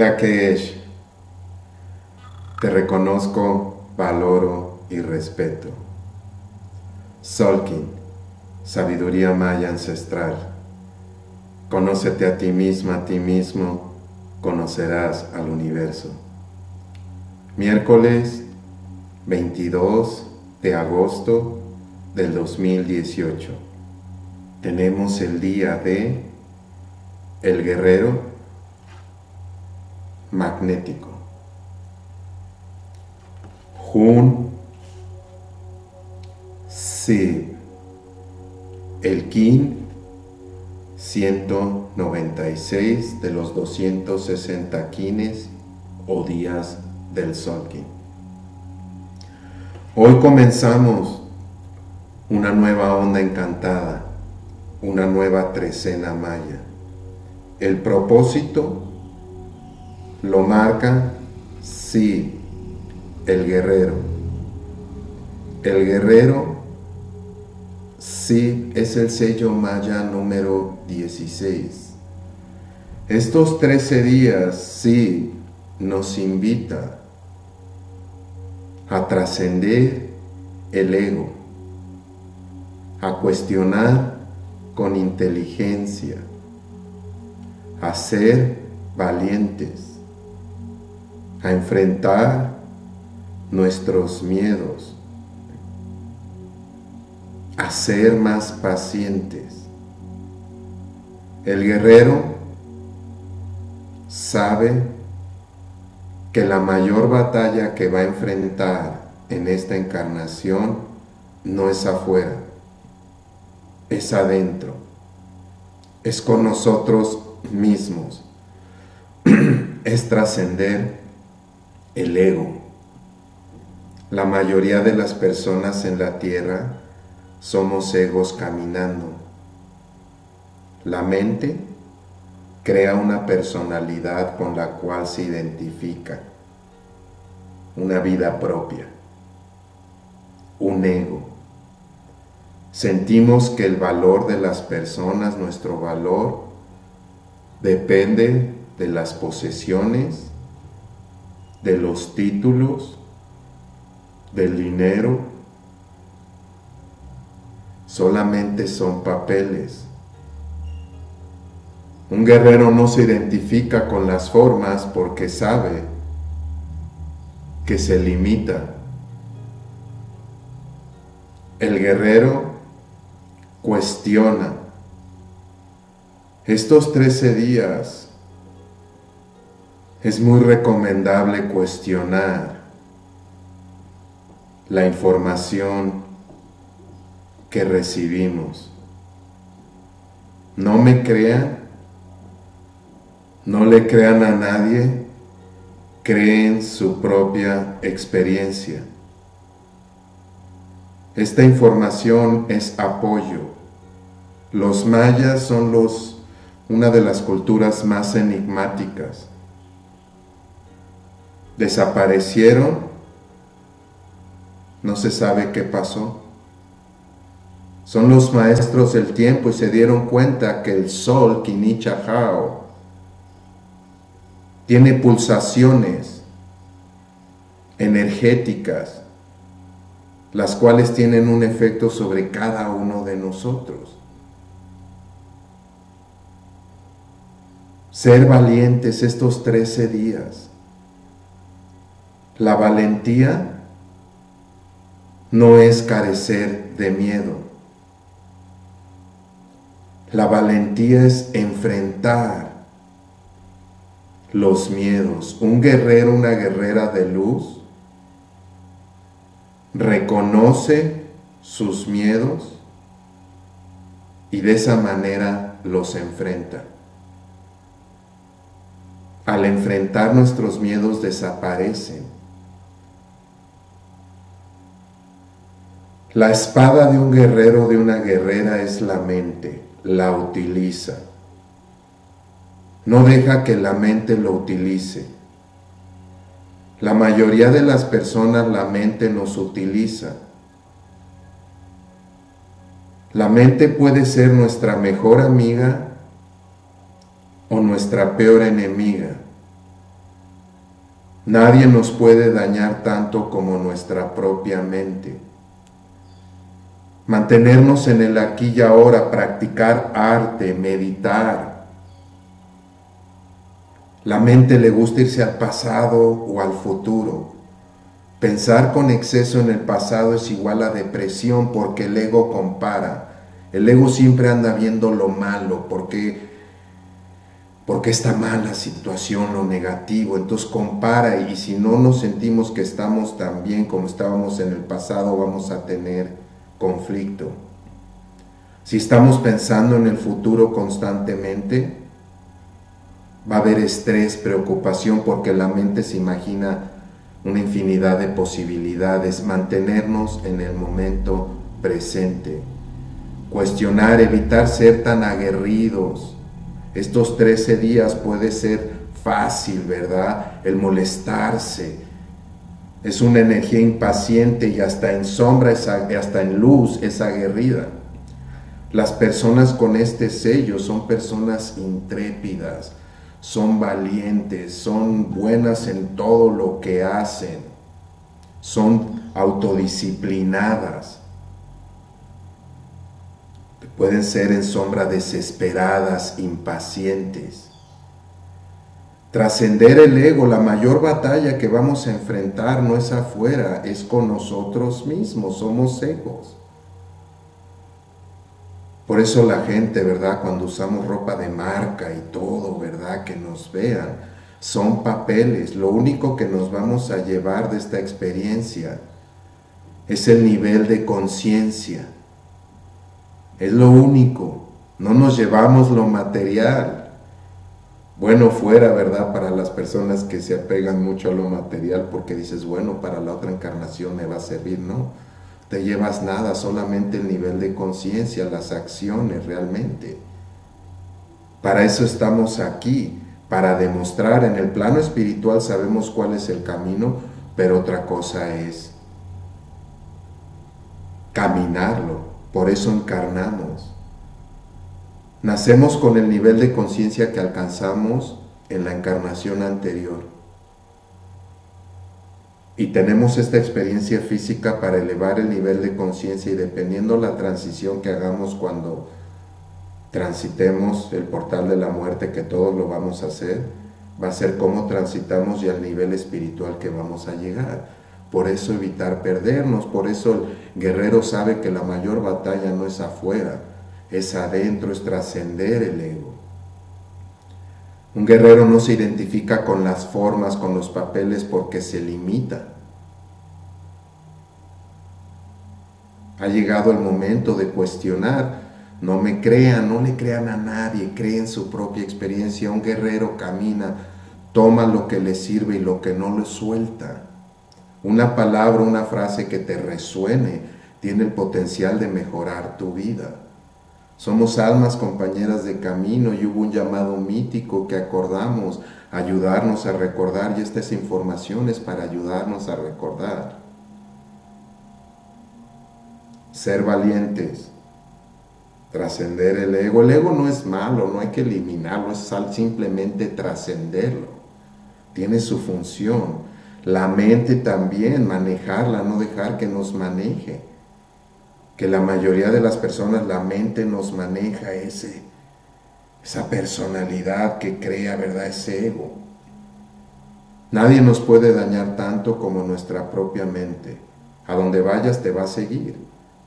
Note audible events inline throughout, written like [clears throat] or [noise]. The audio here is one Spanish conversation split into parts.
Tlakesh, te reconozco, valoro y respeto. Solkin, sabiduría maya ancestral. Conócete a ti misma, a ti mismo, conocerás al universo. Miércoles 22 de agosto del 2018. Tenemos el día de el guerrero magnético. Jun Si el Kin 196 de los 260 Kines o días del Sol Kin. Hoy comenzamos una nueva onda encantada, una nueva trecena maya. El propósito lo marca, sí, el guerrero. El guerrero, sí, es el sello maya número 16. Estos 13 días, sí, nos invita a trascender el ego, a cuestionar con inteligencia, a ser valientes, a enfrentar nuestros miedos, a ser más pacientes. El guerrero sabe que la mayor batalla que va a enfrentar en esta encarnación no es afuera, es adentro, es con nosotros mismos, [clears throat] es trascender el ego. La mayoría de las personas en la tierra somos egos caminando. La mente crea una personalidad con la cual se identifica, una vida propia, un ego. Sentimos que el valor de las personas, nuestro valor, depende de las posesiones, de los títulos, del dinero, solamente son papeles. Un guerrero no se identifica con las formas porque sabe que se limita. El guerrero cuestiona. Estos 13 días es muy recomendable cuestionar la información que recibimos. No me crean, no le crean a nadie, creen su propia experiencia. Esta información es apoyo. Los mayas son los, una de las culturas más enigmáticas desaparecieron, no se sabe qué pasó. Son los maestros del tiempo y se dieron cuenta que el sol, Kinichahao, tiene pulsaciones energéticas, las cuales tienen un efecto sobre cada uno de nosotros. Ser valientes estos 13 días la valentía no es carecer de miedo. La valentía es enfrentar los miedos. Un guerrero, una guerrera de luz, reconoce sus miedos y de esa manera los enfrenta. Al enfrentar nuestros miedos desaparecen La espada de un guerrero, de una guerrera es la mente, la utiliza. No deja que la mente lo utilice. La mayoría de las personas la mente nos utiliza. La mente puede ser nuestra mejor amiga o nuestra peor enemiga. Nadie nos puede dañar tanto como nuestra propia mente. Mantenernos en el aquí y ahora, practicar arte, meditar. La mente le gusta irse al pasado o al futuro. Pensar con exceso en el pasado es igual a depresión porque el ego compara. El ego siempre anda viendo lo malo, porque porque esta mala situación, lo negativo, entonces compara y si no nos sentimos que estamos tan bien como estábamos en el pasado, vamos a tener conflicto. Si estamos pensando en el futuro constantemente, va a haber estrés, preocupación, porque la mente se imagina una infinidad de posibilidades, mantenernos en el momento presente, cuestionar, evitar ser tan aguerridos, estos 13 días puede ser fácil, ¿verdad? El molestarse. Es una energía impaciente y hasta en sombra, hasta en luz es aguerrida. Las personas con este sello son personas intrépidas, son valientes, son buenas en todo lo que hacen, son autodisciplinadas pueden ser en sombra desesperadas, impacientes. Trascender el ego, la mayor batalla que vamos a enfrentar no es afuera, es con nosotros mismos, somos egos. Por eso la gente, ¿verdad? Cuando usamos ropa de marca y todo, ¿verdad? Que nos vean, son papeles. Lo único que nos vamos a llevar de esta experiencia es el nivel de conciencia es lo único. No nos llevamos lo material. Bueno fuera, ¿verdad? Para las personas que se apegan mucho a lo material porque dices, bueno, para la otra encarnación me va a servir. No, te llevas nada, solamente el nivel de conciencia, las acciones realmente. Para eso estamos aquí, para demostrar en el plano espiritual sabemos cuál es el camino, pero otra cosa es caminarlo, por eso encarnamos. Nacemos con el nivel de conciencia que alcanzamos en la encarnación anterior. Y tenemos esta experiencia física para elevar el nivel de conciencia y dependiendo la transición que hagamos cuando transitemos el portal de la muerte, que todos lo vamos a hacer, va a ser cómo transitamos y al nivel espiritual que vamos a llegar. Por eso evitar perdernos, por eso el guerrero sabe que la mayor batalla no es afuera, es adentro, es trascender el ego. Un guerrero no se identifica con las formas, con los papeles, porque se limita. Ha llegado el momento de cuestionar. No me crean, no le crean a nadie, creen su propia experiencia. Un guerrero camina, toma lo que le sirve y lo que no le suelta. Una palabra, una frase que te resuene, tiene el potencial de mejorar tu vida. Somos almas compañeras de camino y hubo un llamado mítico que acordamos ayudarnos a recordar y estas informaciones para ayudarnos a recordar. Ser valientes, trascender el ego. El ego no es malo, no hay que eliminarlo, es simplemente trascenderlo. Tiene su función la mente también, manejarla, no dejar que nos maneje. Que la mayoría de las personas, la mente nos maneja ese, esa personalidad que crea, ¿verdad? Ese ego. Nadie nos puede dañar tanto como nuestra propia mente. A donde vayas te va a seguir.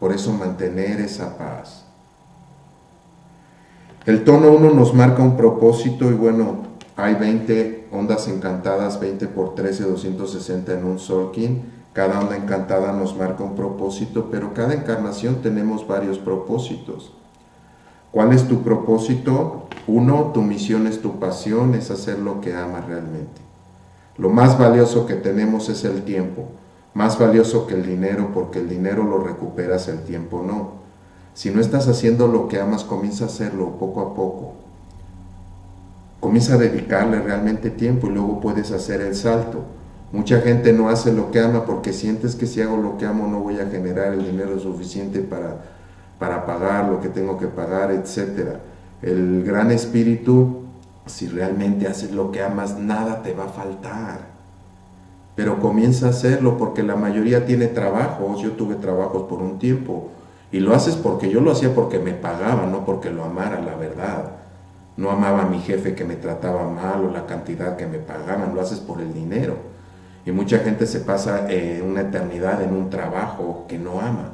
Por eso mantener esa paz. El tono 1 nos marca un propósito y bueno, hay 20 ondas encantadas, 20 por 13, 260 en un Solkin. Cada onda encantada nos marca un propósito, pero cada encarnación tenemos varios propósitos. ¿Cuál es tu propósito? Uno, tu misión es tu pasión, es hacer lo que amas realmente. Lo más valioso que tenemos es el tiempo, más valioso que el dinero, porque el dinero lo recuperas, el tiempo no. Si no estás haciendo lo que amas, comienza a hacerlo poco a poco comienza a dedicarle realmente tiempo y luego puedes hacer el salto. Mucha gente no hace lo que ama porque sientes que si hago lo que amo no voy a generar el dinero suficiente para, para pagar lo que tengo que pagar, etc. El gran espíritu, si realmente haces lo que amas, nada te va a faltar. pero comienza a hacerlo porque la mayoría tiene trabajos, yo tuve trabajos por un tiempo, y lo haces porque yo lo hacía porque me pagaba, no porque lo amara, la verdad. No amaba a mi jefe que me trataba mal o la cantidad que me pagaban, lo haces por el dinero. Y mucha gente se pasa eh, una eternidad en un trabajo que no ama.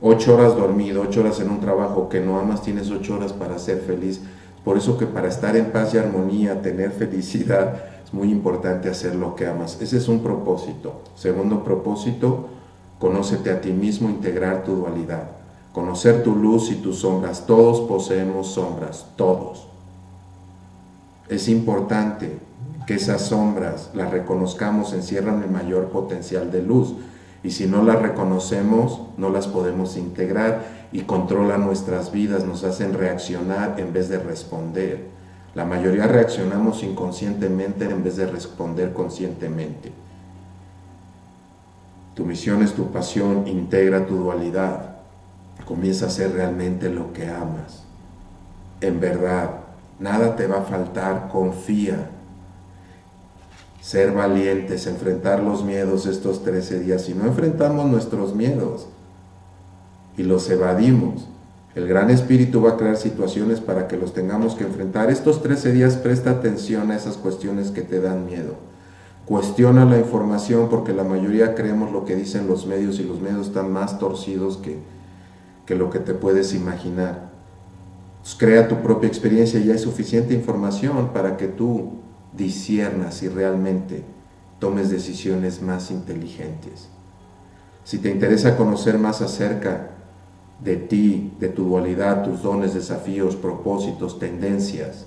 Ocho horas dormido, ocho horas en un trabajo que no amas, tienes ocho horas para ser feliz. Por eso que para estar en paz y armonía, tener felicidad, es muy importante hacer lo que amas. Ese es un propósito. Segundo propósito, conócete a ti mismo, integrar tu dualidad. Conocer tu luz y tus sombras. Todos poseemos sombras, todos. Es importante que esas sombras las reconozcamos, encierran el mayor potencial de luz. Y si no las reconocemos, no las podemos integrar y controlan nuestras vidas, nos hacen reaccionar en vez de responder. La mayoría reaccionamos inconscientemente en vez de responder conscientemente. Tu misión es tu pasión, integra tu dualidad. Comienza a ser realmente lo que amas. En verdad, nada te va a faltar, confía. Ser valientes, enfrentar los miedos estos 13 días. Si no enfrentamos nuestros miedos y los evadimos, el Gran Espíritu va a crear situaciones para que los tengamos que enfrentar. Estos 13 días presta atención a esas cuestiones que te dan miedo. Cuestiona la información porque la mayoría creemos lo que dicen los medios y los medios están más torcidos que, que lo que te puedes imaginar. Pues crea tu propia experiencia y hay suficiente información para que tú disiernas y realmente tomes decisiones más inteligentes. Si te interesa conocer más acerca de ti, de tu dualidad, tus dones, desafíos, propósitos, tendencias,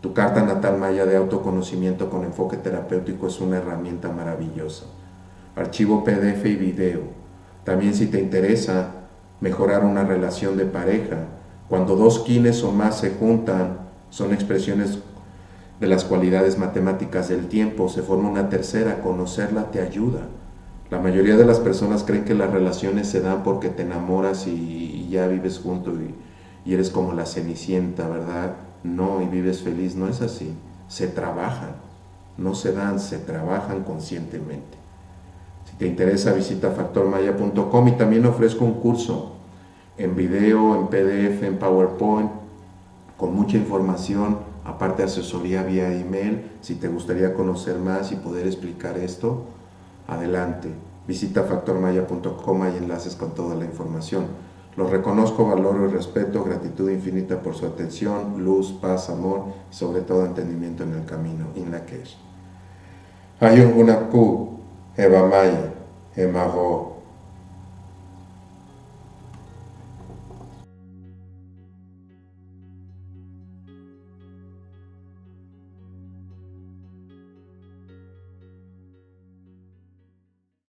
tu carta natal maya de autoconocimiento con enfoque terapéutico es una herramienta maravillosa. Archivo PDF y video. También si te interesa mejorar una relación de pareja, cuando dos quines o más se juntan, son expresiones de las cualidades matemáticas del tiempo, se forma una tercera, conocerla te ayuda. La mayoría de las personas creen que las relaciones se dan porque te enamoras y, ya vives junto y, y eres como la cenicienta, ¿verdad? No, y vives feliz, no es así. Se trabajan, no se dan, se trabajan conscientemente. Si te interesa, visita factormaya.com y también ofrezco un curso en video, en PDF, en PowerPoint, con mucha información, aparte asesoría vía email. Si te gustaría conocer más y poder explicar esto, adelante. Visita factormaya.com, hay enlaces con toda la información. Los reconozco, valoro y respeto, gratitud infinita por su atención, luz, paz, amor y sobre todo entendimiento en el camino. In la Kesh. Ayun Eva Maya, Emaho,